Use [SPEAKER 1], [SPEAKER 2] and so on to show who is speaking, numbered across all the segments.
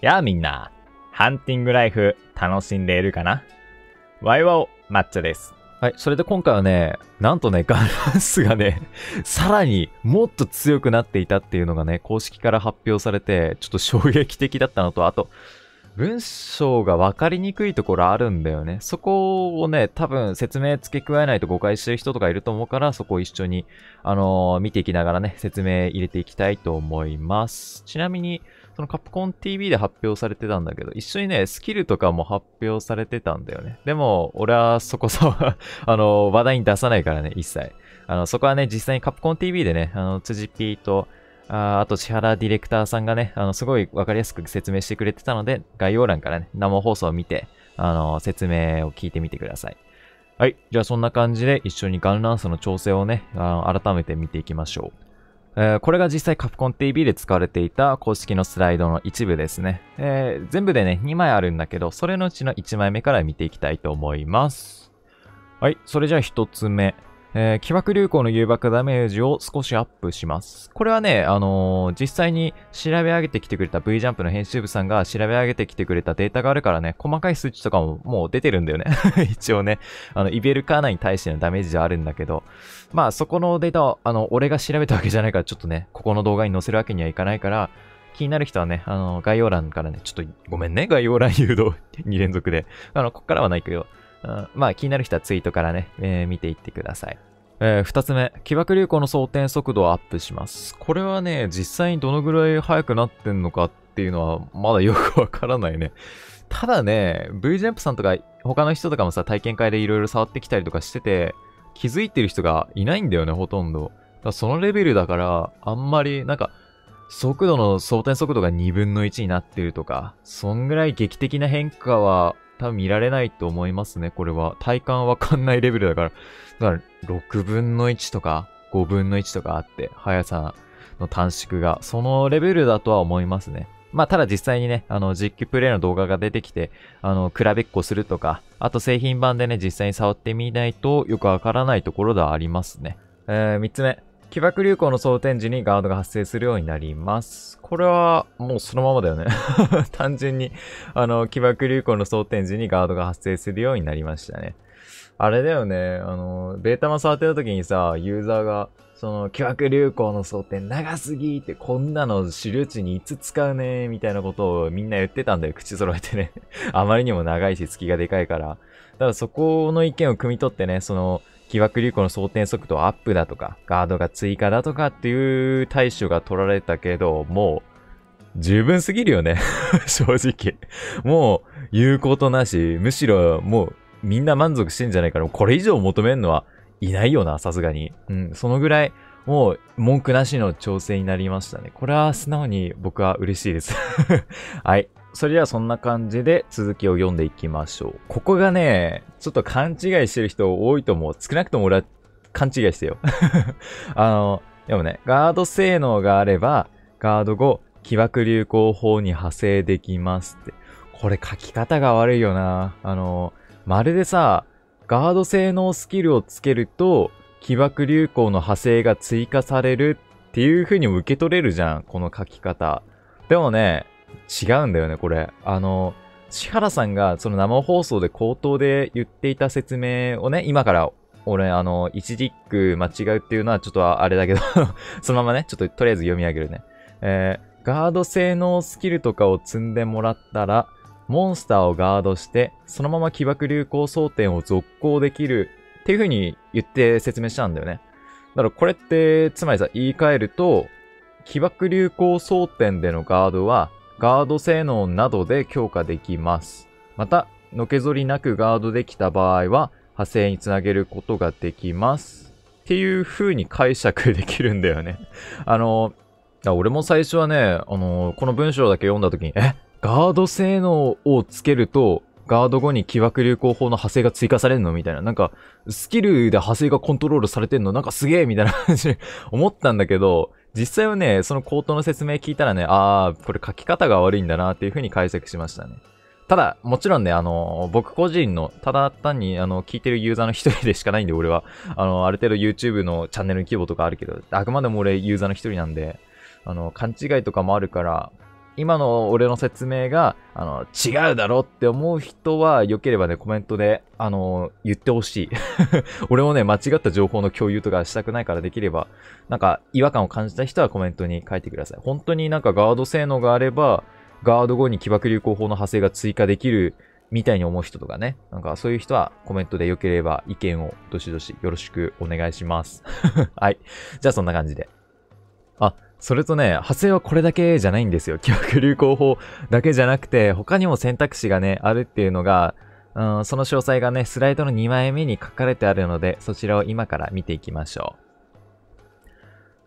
[SPEAKER 1] やあみんな、ハンティングライフ楽しんでいるかな？ワイワオマッチョです。
[SPEAKER 2] はい、それで今回はね、なんとね、ガランスがね、さらにもっと強くなっていたっていうのがね、公式から発表されて、ちょっと衝撃的だったのと、あと、文章が分かりにくいところあるんだよね。そこをね、多分説明付け加えないと誤解してる人とかいると思うから、そこを一緒に、あのー見ていきながらね、説明入れていきたいと思います。ちなみに、そのカプコン TV で発表されてたんだけど、一緒にね、スキルとかも発表されてたんだよね。でも、俺はそこそ、あの、話題に出さないからね、一切。あの、そこはね、実際にカプコン TV でね、あの、辻 P と、ああと、千原ディレクターさんがね、あの、すごいわかりやすく説明してくれてたので、概要欄からね、生放送を見て、あの、説明を聞いてみてください。はい。じゃあ、そんな感じで一緒にガンランスの調整をね、あの改めて見ていきましょう。えこれが実際カプコン TV で使われていた公式のスライドの一部ですね。えー全部でね、2枚あるんだけど、それのうちの1枚目から見ていきたいと思います。はい、それじゃあ1つ目。えー起爆流行の誘爆ダメージを少しアップします。これはね、あのー実際に調べ上げてきてくれた V ジャンプの編集部さんが調べ上げてきてくれたデータがあるからね、細かい数値とかももう出てるんだよね。一応ね、あの、イベルカーナに対してのダメージはあるんだけど、まあそこのデータを、あの、俺が調べたわけじゃないから、ちょっとね、ここの動画に載せるわけにはいかないから、気になる人はね、あの、概要欄からね、ちょっとごめんね、概要欄誘導2連続で。あの、こっからはないけど、うんまあ気になる人はツイートからね、えー見ていってください。えー、二つ目、起爆流行の装填速度をアップします。これはね、実際にどのぐらい速くなってんのかっていうのは、まだよくわからないね。ただね、V ジャンプさんとか他の人とかもさ、体験会でいろいろ触ってきたりとかしてて、気づいてる人がいないんだよね、ほとんど。だそのレベルだから、あんまり、なんか、速度の装填速度が2分の1になってるとか、そんぐらい劇的な変化は多分見られないと思いますね、これは。体感わかんないレベルだから。だから、6分の1とか、5分の1とかあって、速さの短縮が、そのレベルだとは思いますね。まあ、ただ実際にね、あの、実機プレイの動画が出てきて、あの、比べっこするとか、あと製品版でね、実際に触ってみないとよくわからないところではありますね。えー、3つ目。起爆流行の装填時にガードが発生するようになります。これは、もうそのままだよね。単純に、あの、起爆流行の装填時にガードが発生するようになりましたね。あれだよね、あの、ベータマ触ってた時にさ、ユーザーが、その、起爆流行の装填長すぎって、こんなの主流値にいつ使うねみたいなことをみんな言ってたんだよ、口揃えてね。あまりにも長いし、月がでかいから。だからそこの意見を汲み取ってね、その、起爆流行の装填速度アップだとか、ガードが追加だとかっていう対処が取られたけど、もう、十分すぎるよね。正直。もう、言うことなし、むしろもう、みんな満足してんじゃないから、これ以上求めるのはいないよな、さすがに。うん、そのぐらい、もう、文句なしの調整になりましたね。これは素直に僕は嬉しいです。はい。それではそんな感じで続きを読んでいきましょう。ここがね、ちょっと勘違いしてる人多いと思う。少なくとも俺は勘違いしてよ。あの、でもね、ガード性能があれば、ガード後、起爆流行法に派生できますって。これ書き方が悪いよな。あの、まるでさ、ガード性能スキルをつけると、起爆流行の派生が追加されるっていう風に受け取れるじゃん、この書き方。でもね、違うんだよね、これ。あの、千原さんがその生放送で口頭で言っていた説明をね、今から俺、あの、一字一句間違うっていうのはちょっとあれだけど そのままね、ちょっととりあえず読み上げるね。えー、ガード性能スキルとかを積んでもらったら、モンスターをガードして、そのまま起爆流行装填を続行できるっていう風に言って説明したんだよね。だからこれって、つまりさ、言い換えると、起爆流行装填でのガードは、ガード性能などで強化できます。また、のけぞりなくガードできた場合は、派生につなげることができます。っていう風に解釈できるんだよね。あの、俺も最初はね、あの、この文章だけ読んだ時に、え？ガード性能をつけると、ガード後に起爆流行法の派生が追加されるの？みたいな。なんか、スキルで派生がコントロールされてんの？なんかすげえみたいな感じ思ったんだけど、実際はね、その口頭の説明聞いたらね、あー、これ書き方が悪いんだなっていう風に解釈しましたね。ただ、もちろんね、あの、僕個人の、ただ単に、あの、聞いてるユーザーの一人でしかないんで、俺は。あの、ある程度 YouTube のチャンネル規模とかあるけど、あくまでも俺ユーザーの一人なんで、あの、勘違いとかもあるから、今の俺の説明が、あの、違うだろって思う人は、良ければね、コメントで、あの、言ってほしい。俺もね、間違った情報の共有とかしたくないからできれば、なんか、違和感を感じた人はコメントに書いてください。本当になんかガード性能があれば、ガード後に起爆流行法の派生が追加できるみたいに思う人とかね。なんかそういう人はコメントで良ければ意見をどしどしよろしくお願いします。はい。じゃあそんな感じで。あ、それとね、派生はこれだけじゃないんですよ。起爆流行法だけじゃなくて、他にも選択肢がね、あるっていうのが、うん、その詳細がね、スライドの2枚目に書かれてあるので、そちらを今から見ていきましょ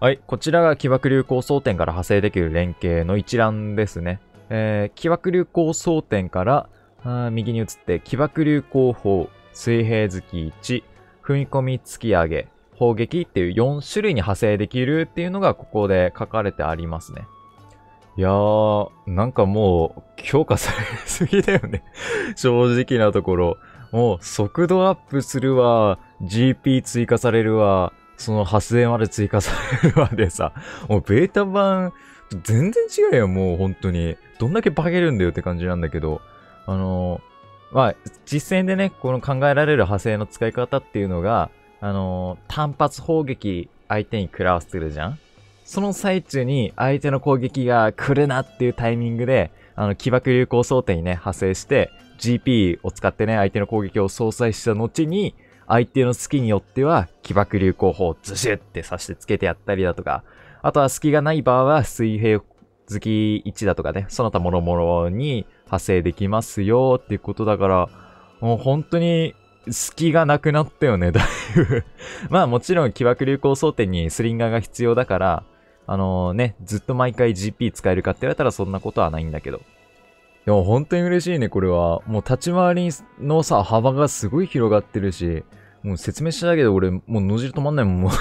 [SPEAKER 2] う。はい、こちらが起爆流行争点から派生できる連携の一覧ですね。えー、起爆流行争点からあ右に移って起爆流行法、水平月1、踏み込み突き上げ、砲撃っていう4種類に派生できるっていうのがここで書かれてありますね。いやー、なんかもう強化されすぎだよね 正直なところ。もう速度アップするわ、GP 追加されるわ、その派生まで追加されるわでさ、もうベータ版全然違うよ、もう本当に。どんだけ化けるんだよって感じなんだけど。あのー、まあ、実戦でね、この考えられる派生の使い方っていうのが、あのー、単発砲撃相手に食らわせてるじゃん？その最中に相手の攻撃が来るなっていうタイミングで、あの、起爆流行装填にね、派生して、GP を使ってね、相手の攻撃を相殺した後に、相手の好きによっては、起爆流行砲をズシュって刺してつけてやったりだとか、あとは隙がない場合は、水平月1だとかね、その他諸々に派生できますよっていうことだから、もう本当に隙がなくなったよね、だいぶ まあもちろん起爆流行争点にスリンガーが必要だから、あのー、ね、ずっと毎回 GP 使えるかって言われたらそんなことはないんだけど。でも本当に嬉しいね、これは。もう立ち回りのさ、幅がすごい広がってるし、もう説明しただけど俺、もうノジル止まんないもん、も う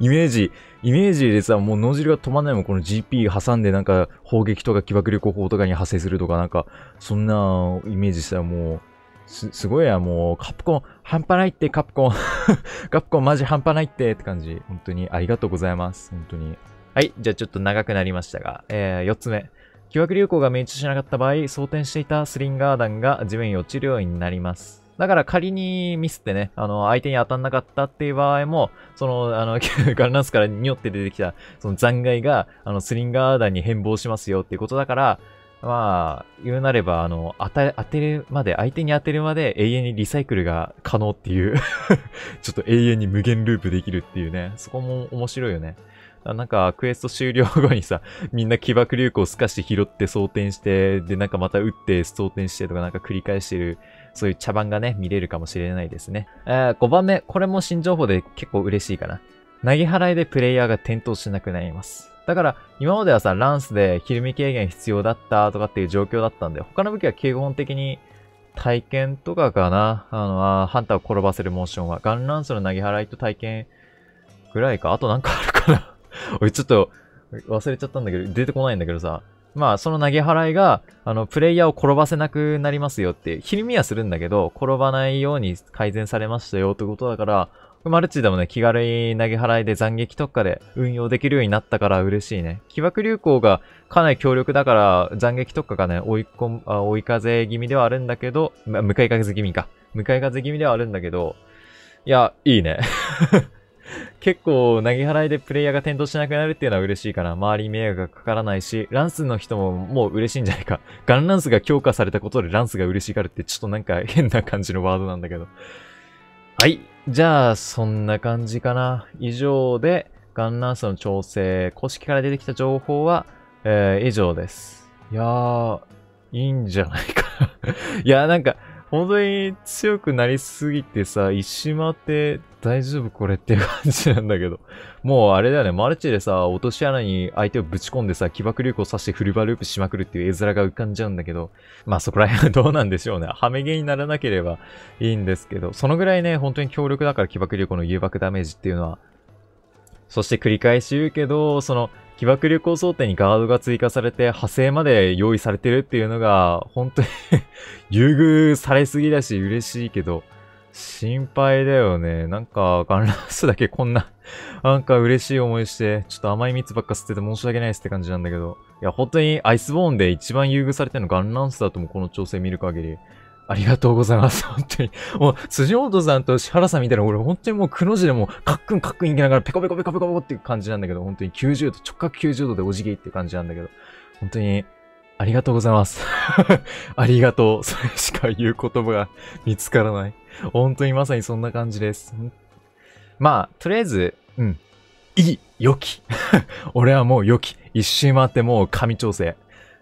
[SPEAKER 2] イメージ、イメージでさ、もうノジルが止まんないもん、この GP 挟んでなんか、砲撃とか起爆力砲とかに派生するとか、なんか、そんなイメージしたらもう、す、すごいや、もう、カプコン、半端ないって、カプコン。カプコンマジ半端ないってって感じ。本当にありがとうございます。本当に。はい、じゃあちょっと長くなりましたが、えー、4つ目。起爆流行が命中しなかった場合、装填していたスリンガー弾が地面に落ちるようになります。だから仮にミスってね、あの、相手に当たんなかったっていう場合も、その、あの、ガルナンスからによって出てきた、その残骸が、あの、スリンガー弾に変貌しますよっていうことだから、まあ、言うなれば、あの、当た、当てるまで、相手に当てるまで永遠にリサイクルが可能っていう ちょっと永遠に無限ループできるっていうね、そこも面白いよね。なんか、クエスト終了後にさ、みんな起爆流行を透かして拾って装填して、で、なんかまた撃って装填してとかなんか繰り返してるそういう茶番がね、見れるかもしれないですね。えー、5番目、これも新情報で結構嬉しいかな。投げ払いでプレイヤーが転倒しなくなります。だから、今まではさ、ランスでひるみ軽減必要だったとかっていう状況だったんで、他の武器は基本的に体験とかかな。あの、あハンターを転ばせるモーションは。ガンランスの投げ払いと体験ぐらいか。あとなんかあるかな 俺ちょっと忘れちゃったんだけど、出てこないんだけどさ。まあ、その投げ払いが、あの、プレイヤーを転ばせなくなりますよって、ひるみはするんだけど、転ばないように改善されましたよってことだから、マルチでもね、気軽に投げ払いで斬撃特化で運用できるようになったから嬉しいね。起爆流行がかなり強力だから斬撃特化がね、追い込む、あ追い風気味ではあるんだけど、ま向かい風気味か。向かい風気味ではあるんだけど、いや、いいね。結構投げ払いでプレイヤーが転倒しなくなるっていうのは嬉しいかな。周りに迷惑がかからないし、ランスの人ももう嬉しいんじゃないか。ガンランスが強化されたことでランスが嬉しがるってちょっとなんか変な感じのワードなんだけど。はい。じゃあ、そんな感じかな。以上で、ガンランスの調整、公式から出てきた情報は、えー、以上です。いやー、いいんじゃないかな いや、なんか、本当に強くなりすぎてさ、一周回って大丈夫これっていう感じなんだけど。もうあれだよね、マルチでさ、落とし穴に相手をぶち込んでさ、起爆力を刺してフルバループしまくるっていう絵面が浮かんじゃうんだけど、まあそこら辺はどうなんでしょうね。ハメゲにならなければいいんですけど、そのぐらいね、本当に強力だから起爆力の誘爆ダメージっていうのは。そして繰り返し言うけど、その、起爆力装填にガードが追加されて派生まで用意されてるっていうのが、本当に 優遇されすぎだし嬉しいけど、心配だよね。なんか、ガンランスだけこんな、なんか嬉しい思いして、ちょっと甘い蜜ばっか吸ってて申し訳ないですって感じなんだけど。いや、本当にアイスボーンで一番優遇されてるのガンランスだともこの調整見る限り。ありがとうございます。本当に。もう、辻本さんと石原さんみたいな、俺本当にもうくの字でもうカックンカックンいきながらペコペコペコペコっていう感じなんだけど、本当に90度、直角90度でお辞儀って感じなんだけど、本当に、ありがとうございます。ありがとう。それしか言う言葉が見つからない。本当にまさにそんな感じです。まあ、とりあえず、うん。いい良き 俺はもう良き。一周回ってもう神調整。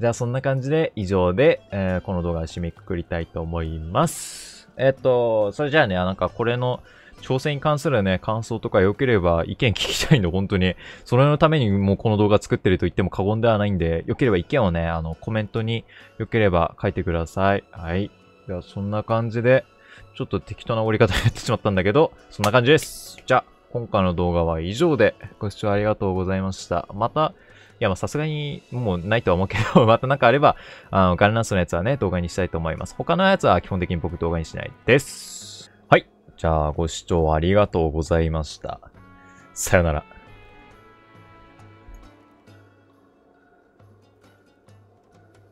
[SPEAKER 2] じゃあそんな感じで以上で、えー、この動画を締めくくりたいと思います。えっと、それじゃあね、なんかこれの挑戦に関するね、感想とか良ければ意見聞きたいの、本当に。それのためにもうこの動画作ってると言っても過言ではないんで、良ければ意見をね、あの、コメントに良ければ書いてください。はい。では、そんな感じで、ちょっと適当な折り方やってしまったんだけど、そんな感じです。じゃあ、今回の動画は以上で、ご視聴ありがとうございました。また、いや、ま、さすがに、もうないとは思うけど、またなんかあれば、あの、ガンランスのやつはね、動画にしたいと思います。他のやつは基本的に僕動画にしないです。はい。じゃあ、ご視聴ありがとうございました。さよなら。